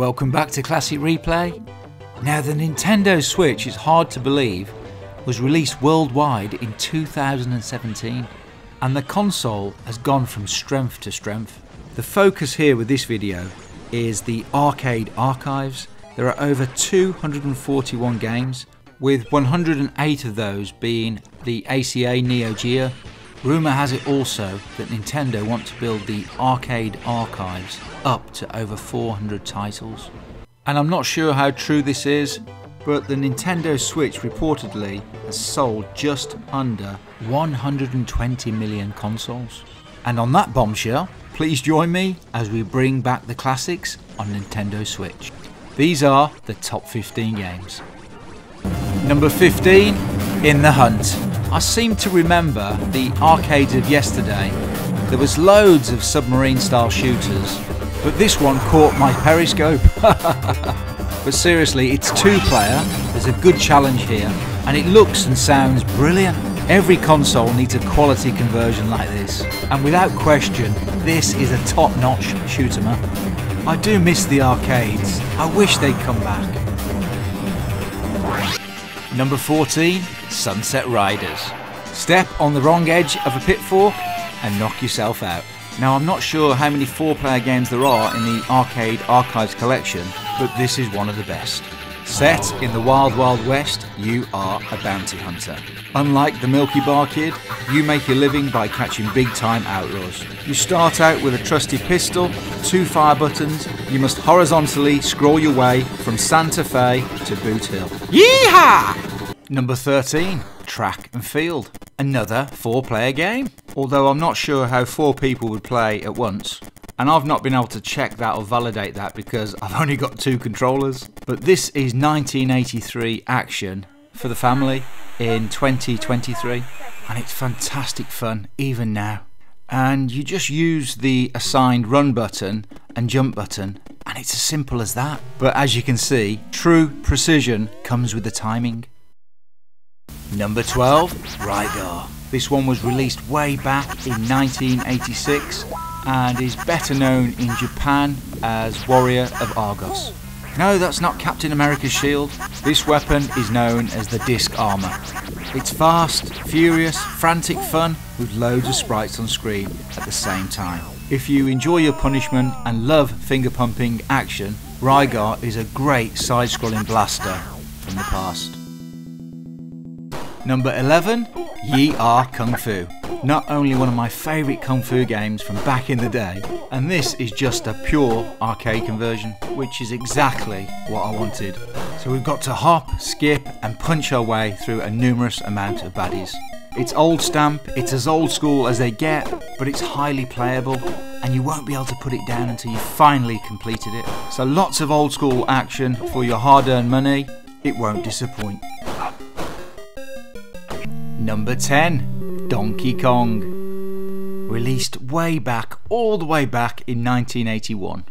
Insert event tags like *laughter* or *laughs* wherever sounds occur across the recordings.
Welcome back to Classic Replay. Now, the Nintendo Switch, it's hard to believe, was released worldwide in 2017, and the console has gone from strength to strength. The focus here with this video is the arcade archives. There are over 241 games, with 108 of those being the ACA Neo Geo. Rumour has it also that Nintendo want to build the arcade archives up to over 400 titles. And I'm not sure how true this is, but the Nintendo Switch reportedly has sold just under 120 million consoles. And on that bombshell, please join me as we bring back the classics on Nintendo Switch. These are the top 15 games. Number 15, In the Hunt. I seem to remember the arcades of yesterday. There was loads of submarine style shooters, but this one caught my periscope. *laughs* but seriously, it's two player, there's a good challenge here, and it looks and sounds brilliant. Every console needs a quality conversion like this, and without question, this is a top notch shoot 'em up. I do miss the arcades, I wish they'd come back. Number 14, Sunset Riders. Step on the wrong edge of a pitfall and knock yourself out. Now, I'm not sure how many four player games there are in the Arcade Archives collection, but this is one of the best. Set in the Wild Wild West, you are a bounty hunter. Unlike the Milky Bar Kid, you make your living by catching big time outlaws. You start out with a trusty pistol, two fire buttons, you must horizontally scroll your way from Santa Fe to Boot Hill. Yeehaw! Number 13, Track and Field. Another four player game. Although I'm not sure how four people would play at once. And I've not been able to check that or validate that because I've only got two controllers. But this is 1983 action for the family in 2023. And it's fantastic fun even now. And you just use the assigned run button and jump button and it's as simple as that. But as you can see, true precision comes with the timing. Number 12, Rygar. This one was released way back in 1986 and is better known in Japan as Warrior of Argos. No, that's not Captain America's shield. This weapon is known as the Disc Armour. It's fast, furious, frantic fun with loads of sprites on screen at the same time. If you enjoy your punishment and love finger pumping action, Rygar is a great side scrolling blaster from the past. Number 11, Yie Ar Kung Fu. Not only one of my favourite Kung Fu games from back in the day, and this is just a pure arcade conversion, which is exactly what I wanted. So we've got to hop, skip, and punch our way through a numerous amount of baddies. It's old stamp, it's as old school as they get, but it's highly playable, and you won't be able to put it down until you've finally completed it. So lots of old school action for your hard earned money, it won't disappoint. Number 10 Donkey Kong. Released way back, all the way back in 1981.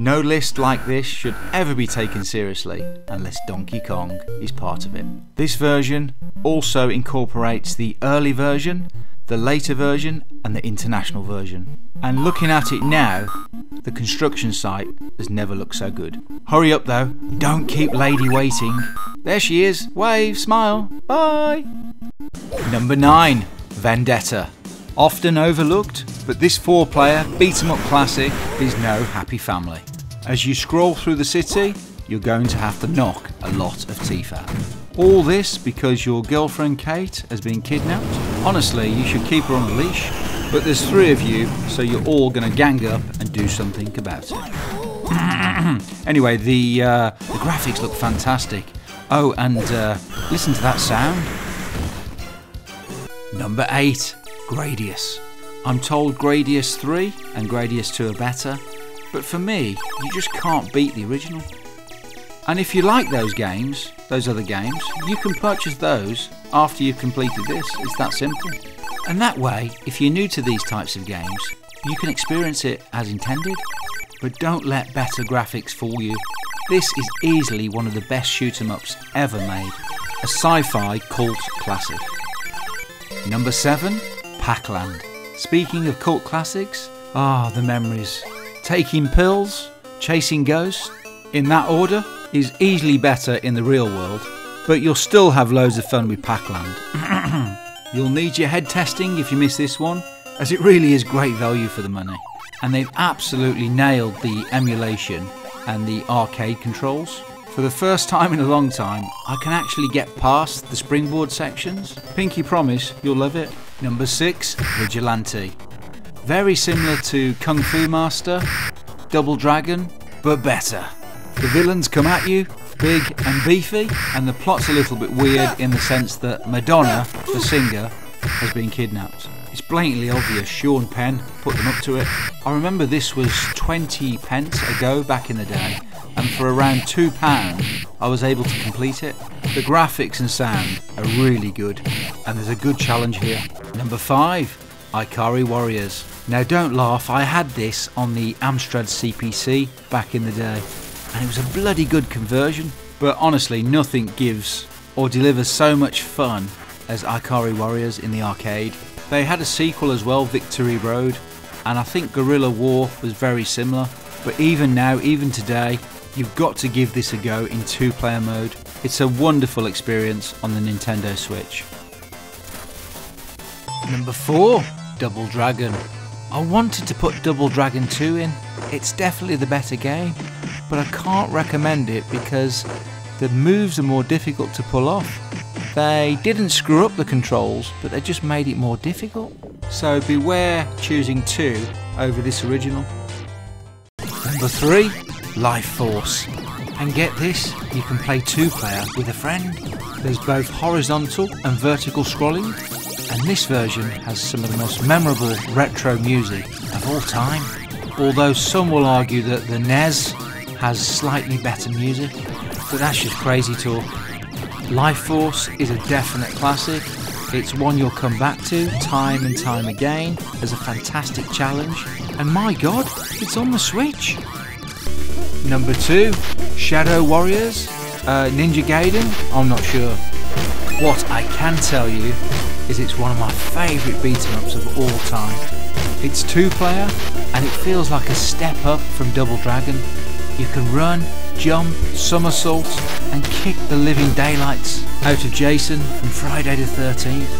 No list like this should ever be taken seriously unless Donkey Kong is part of it. This version also incorporates the early version, the later version, and the international version. And looking at it now, the construction site has never looked so good. Hurry up though, don't keep Lady waiting. There she is, wave, smile, bye! Number 9 Vendetta. Often overlooked, but this four player beat 'em up classic is no happy family. As you scroll through the city, you're going to have to knock a lot of out. All this because your girlfriend Kate has been kidnapped? Honestly, you should keep her on a leash. But there's three of you, so you're all going to gang up and do something about it. *clears throat* anyway, the, uh, the graphics look fantastic. Oh, and uh, listen to that sound. Number 8 Gradius. I'm told Gradius 3 and Gradius 2 are better, but for me, you just can't beat the original. And if you like those games, those other games, you can purchase those after you've completed this. It's that simple. And that way, if you're new to these types of games, you can experience it as intended. But don't let better graphics fool you. This is easily one of the best shoot 'em ups ever made. A sci fi cult classic. Number 7 Pac-Land. Speaking of cult classics, ah, the memories. Taking pills, chasing ghosts, in that order is easily better in the real world, but you'll still have loads of fun with Pac-Land. *clears throat* you'll need your head testing if you miss this one, as it really is great value for the money. And they've absolutely nailed the emulation and the arcade controls. For the first time in a long time, I can actually get past the springboard sections. Pinky promise, you'll love it. Number 6, Vigilante. Very similar to Kung Fu Master, Double Dragon, but better. The villains come at you, big and beefy, and the plot's a little bit weird in the sense that Madonna, the singer, has been kidnapped. It's blatantly obvious Sean Penn put them up to it. I remember this was 20 pence ago back in the day, and for around £2 I was able to complete it. The graphics and sound are really good, and there's a good challenge here. Number 5 Ikari Warriors. Now don't laugh, I had this on the Amstrad CPC back in the day, and it was a bloody good conversion. But honestly, nothing gives or delivers so much fun as Ikari Warriors in the arcade. They had a sequel as well, Victory Road, and I think Guerrilla War was very similar. But even now, even today, You've got to give this a go in two player mode. It's a wonderful experience on the Nintendo Switch. Number 4 Double Dragon. I wanted to put Double Dragon 2 in. It's definitely the better game, but I can't recommend it because the moves are more difficult to pull off. They didn't screw up the controls, but they just made it more difficult. So beware choosing 2 over this original. Number 3 Life Force. And get this, you can play two player with a friend. There's both horizontal and vertical scrolling, and this version has some of the most memorable retro music of all time. Although some will argue that the NES has slightly better music, but that's just crazy talk. Life Force is a definite classic. It's one you'll come back to time and time again as a fantastic challenge. And my god, it's on the Switch! Number two, Shadow Warriors, uh, Ninja Gaiden, I'm not sure. What I can tell you is it's one of my favourite beat 'em ups of all time. It's two player and it feels like a step up from Double Dragon. You can run, jump, somersault and kick the living daylights out of Jason from Friday the 13th.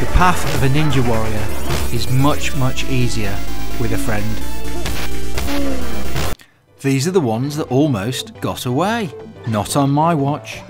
The path of a ninja warrior is much much easier with a friend. These are the ones that almost got away. Not on my watch.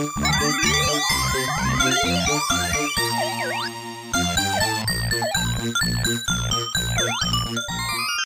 Thank you.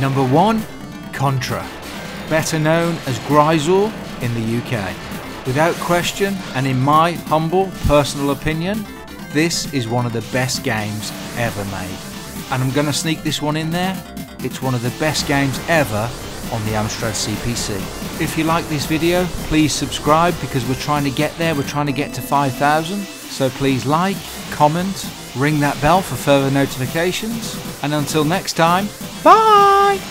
Number 1 Contra, better known as Gryzor in the UK. Without question, and in my humble personal opinion, this is one of the best games ever made. And I'm going to sneak this one in there. It's one of the best games ever on the Amstrad CPC. If you like this video, please subscribe because we're trying to get there. We're trying to get to 5,000. So please like, comment, ring that bell for further notifications. And until next time, bye!